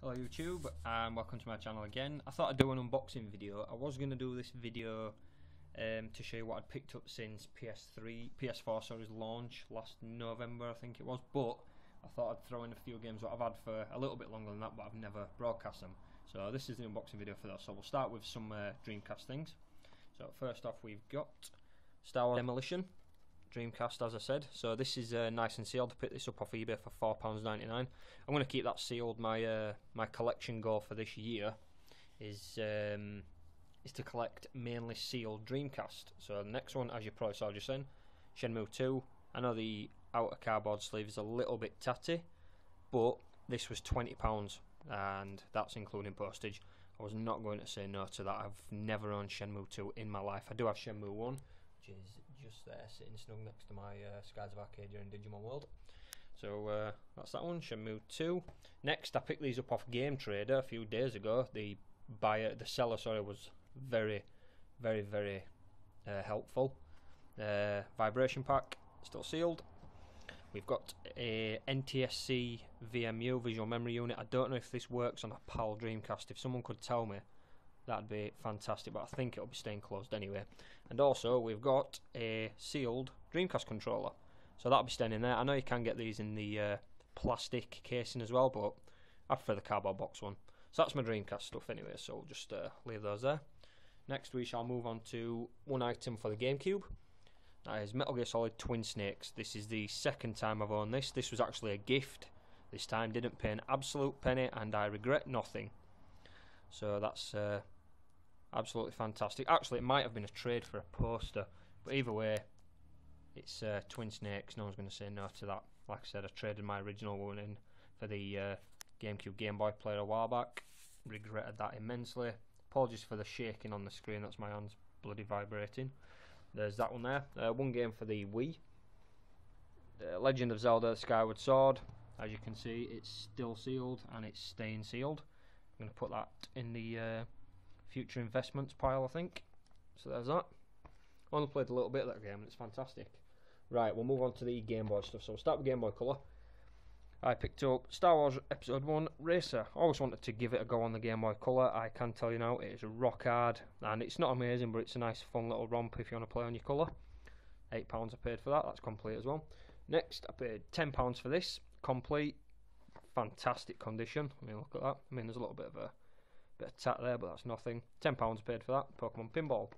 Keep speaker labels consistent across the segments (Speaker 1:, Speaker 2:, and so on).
Speaker 1: Hello YouTube and welcome to my channel again. I thought I'd do an unboxing video. I was going to do this video um, to show you what I'd picked up since PS3, PS4 sorry's launch last November I think it was but I thought I'd throw in a few games that I've had for a little bit longer than that but I've never broadcast them. So this is the unboxing video for that. So we'll start with some uh, Dreamcast things. So first off we've got Star Wars Demolition Dreamcast, as I said. So this is uh, nice and sealed. I picked this up off eBay for four pounds ninety nine. I'm going to keep that sealed. My uh, my collection goal for this year is um, is to collect mainly sealed Dreamcast. So the next one, as you probably saw just then, Shenmue 2. I know the outer cardboard sleeve is a little bit tatty, but this was twenty pounds, and that's including postage. I was not going to say no to that. I've never owned Shenmue 2 in my life. I do have Shenmue 1 which is just there sitting snug next to my uh, Skies of Arcadia and Digimon World. So uh, that's that one, Shenmue 2. Next, I picked these up off Game Trader a few days ago. The buyer, the seller, sorry, was very, very, very uh, helpful. Uh, vibration pack, still sealed. We've got a NTSC VMU, Visual Memory Unit. I don't know if this works on a PAL Dreamcast. If someone could tell me, that'd be fantastic but I think it'll be staying closed anyway. And also we've got a sealed Dreamcast controller. So that'll be staying in there. I know you can get these in the uh, plastic casing as well but I prefer the cardboard box one. So that's my Dreamcast stuff anyway so we'll just uh, leave those there. Next we shall move on to one item for the GameCube. That is Metal Gear Solid Twin Snakes. This is the second time I've owned this. This was actually a gift this time. Didn't pay an absolute penny and I regret nothing. So that's uh, absolutely fantastic. Actually, it might have been a trade for a poster, but either way, it's uh, Twin Snakes. No one's going to say no to that. Like I said, I traded my original one in for the uh, GameCube Game Boy player a while back. Regretted that immensely. Apologies for the shaking on the screen. That's my hands bloody vibrating. There's that one there. Uh, one game for the Wii. Legend of Zelda: Skyward Sword. As you can see, it's still sealed and it's staying sealed. I'm going to put that in the uh, future investments pile, I think. So there's that. I only played a little bit of that game and it's fantastic. Right, we'll move on to the Game Boy stuff. So we'll start with Game Boy Color. I picked up Star Wars Episode 1 Racer. I always wanted to give it a go on the Game Boy Color. I can tell you now, it is a rock hard. And it's not amazing, but it's a nice fun little romp if you want to play on your colour. £8 I paid for that, that's complete as well. Next, I paid £10 for this. Complete. Fantastic condition. I mean, look at that. I mean, there's a little bit of a Bit of tat there, but that's nothing. £10 paid for that. Pokemon Pinball.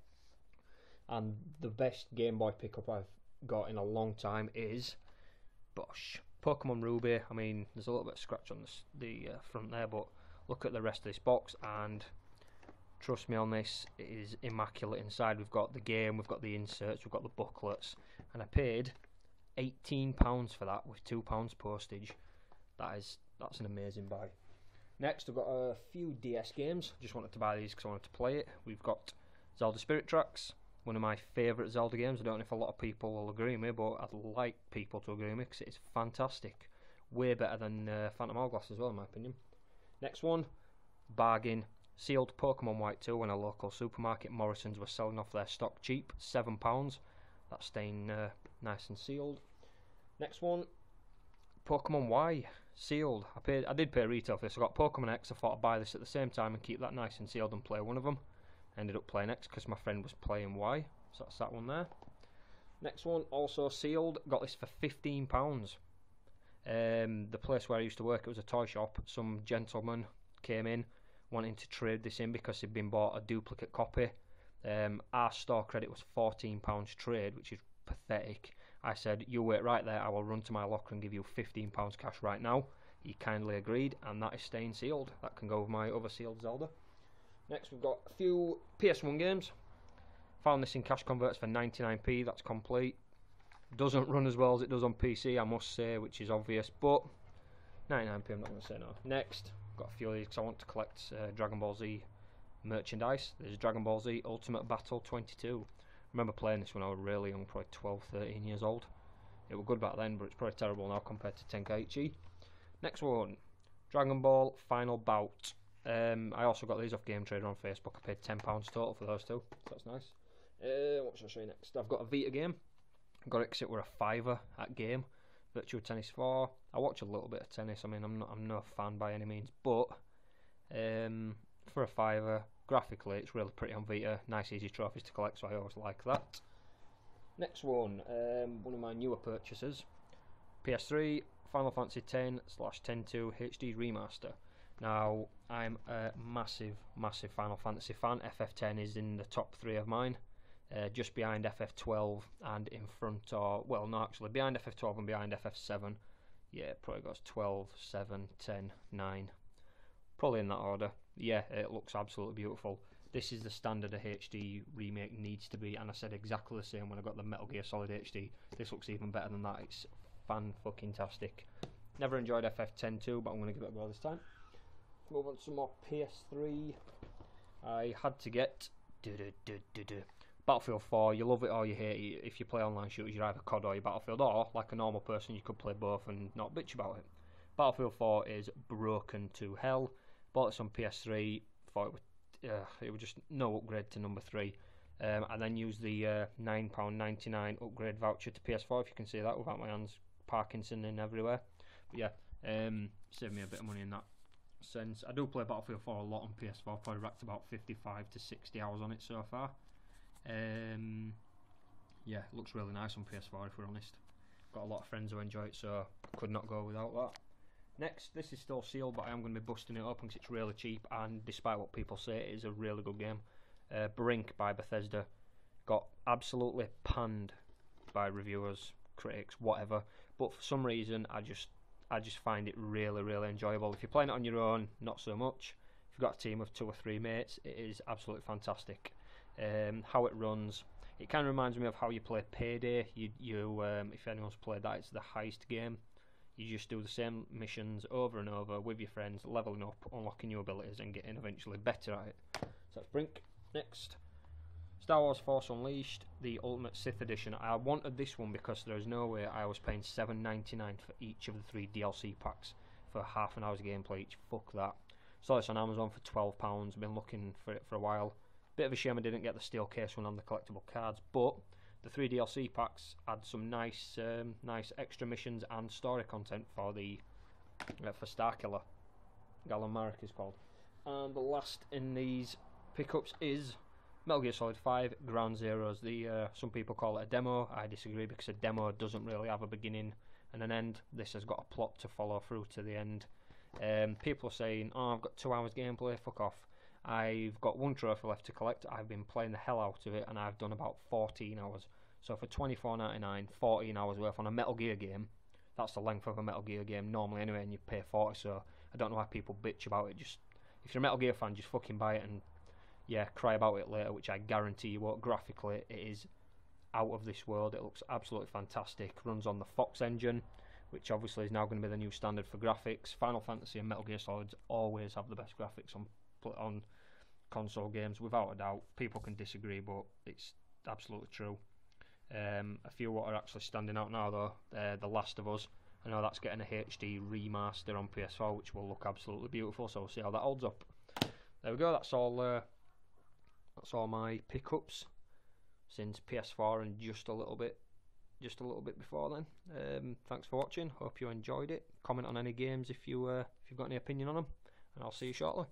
Speaker 1: And the best Game Boy pickup I've got in a long time is Bosch. Pokemon Ruby. I mean, there's a little bit of scratch on this, the uh, front there, but look at the rest of this box and trust me on this, it is immaculate inside. We've got the game, we've got the inserts, we've got the booklets, and I paid £18 for that with £2 postage. That is, that's an amazing buy. Next, I've got a few DS games. Just wanted to buy these because I wanted to play it. We've got Zelda Spirit Tracks, one of my favourite Zelda games. I don't know if a lot of people will agree with me, but I'd like people to agree with me because it's fantastic. Way better than uh, Phantom Hourglass as well, in my opinion. Next one, bargain. Sealed Pokemon White 2 when a local supermarket Morrison's were selling off their stock cheap, £7. That's staying uh, nice and sealed. Next one, Pokemon Y sealed. I paid. I did pay retail for this. I got Pokemon X. I thought I'd buy this at the same time and keep that nice and sealed and play one of them. ended up playing X because my friend was playing Y. So that's that one there. Next one also sealed. Got this for fifteen pounds. Um, the place where I used to work, it was a toy shop. Some gentleman came in wanting to trade this in because he'd been bought a duplicate copy. Um, our store credit was fourteen pounds trade, which is pathetic. I said, You wait right there, I will run to my locker and give you £15 cash right now. He kindly agreed, and that is staying sealed. That can go with my other sealed Zelda. Next, we've got a few PS1 games. Found this in cash converts for 99p, that's complete. Doesn't run as well as it does on PC, I must say, which is obvious, but 99p, I'm not going to say no. Next, got a few of these because I want to collect uh, Dragon Ball Z merchandise. There's Dragon Ball Z Ultimate Battle 22 remember playing this when I was really young, probably 12, 13 years old. It was good back then, but it's probably terrible now compared to Tenkaichi. Next one, Dragon Ball Final Bout. Um, I also got these off Game Trader on Facebook. I paid £10 total for those two, so that's nice. Uh, what should I show you next? I've got a Vita game. Got it because it were a fiver at game. Virtua Tennis 4. I watch a little bit of tennis. I mean, I'm not, I'm no fan by any means, but Um, for a fiver, graphically it's really pretty on Vita. Nice easy trophies to collect, so I always like that. Next one, um, one of my newer purchases, PS3 Final Fantasy X slash 10.2 HD remaster. Now I'm a massive, massive Final Fantasy fan. FF10 is in the top three of mine. Uh, just behind FF12 and in front or well no actually behind FF12 and behind FF7 yeah probably goes 12 7 10 9 probably in that order yeah it looks absolutely beautiful. This is the standard a HD remake needs to be and I said exactly the same when I got the Metal Gear Solid HD this looks even better than that. It's fan fucking tastic. Never enjoyed FF10 too but I'm going to give it a go this time. Move on to some more PS3 I had to get Battlefield 4, you love it or you hate it. If you play online shooters, you're either COD or you Battlefield, or like a normal person, you could play both and not bitch about it. Battlefield 4 is broken to hell. Bought it on PS3, thought it would, uh, it was just no upgrade to number 3. Um, and then used the uh, £9.99 upgrade voucher to PS4, if you can see that without my hands Parkinson in everywhere. But yeah, um, saved me a bit of money in that sense. I do play Battlefield 4 a lot on PS4, probably racked about 55 to 60 hours on it so far. Um, yeah, looks really nice on PS4 if we're honest. Got a lot of friends who enjoy it, so could not go without that. Next, this is still sealed, but I am going to be busting it open because it's really cheap, and despite what people say, it is a really good game. Uh, Brink by Bethesda got absolutely panned by reviewers, critics, whatever. But for some reason, I just I just find it really, really enjoyable. If you're playing it on your own, not so much. If you've got a team of two or three mates, it is absolutely fantastic um, how it runs. It kind of reminds me of how you play Payday. You, you um, if anyone's played that, it's the heist game. You just do the same missions over and over with your friends, leveling up, unlocking new abilities, and getting eventually better at it. So that's Brink. Next, Star Wars Force Unleashed, the Ultimate Sith Edition. I wanted this one because there's no way I was paying seven ninety nine for each of the three DLC packs for half an hour's gameplay each. Fuck that. Saw this on Amazon for twelve pounds. Been looking for it for a while. Bit of a shame I didn't get the steel case one on the collectible cards, but the three DLC packs add some nice, um, nice extra missions and story content for the uh, for Starkiller. Galen Marek is called. And the last in these pickups is Metal Gear Solid 5 Ground Zeroes. The uh, some people call it a demo. I disagree because a demo doesn't really have a beginning and an end. This has got a plot to follow through to the end. Um, people are saying, "Oh, I've got two hours gameplay. Fuck off." I've got one trophy left to collect. I've been playing the hell out of it, and I've done about 14 hours. So for 24.99, 14 hours worth on a Metal Gear game, that's the length of a Metal Gear game normally anyway, and you pay 40. So I don't know why people bitch about it. Just if you're a Metal Gear fan, just fucking buy it and yeah, cry about it later, which I guarantee you won't. Graphically, it is out of this world. It looks absolutely fantastic. Runs on the Fox engine, which obviously is now going to be the new standard for graphics. Final Fantasy and Metal Gear Solid always have the best graphics on on console games without a doubt. People can disagree, but it's absolutely true. Um, a few what are actually standing out now though, uh, The Last of Us. I know that's getting a HD remaster on PS4, which will look absolutely beautiful. So we'll see how that holds up. There we go. That's all. Uh, that's all my pickups since PS4 and just a little bit, just a little bit before then. Um, thanks for watching. Hope you enjoyed it. Comment on any games if you uh, if you've got any opinion on them, and I'll see you shortly.